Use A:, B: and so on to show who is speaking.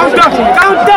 A: Counter! Counter!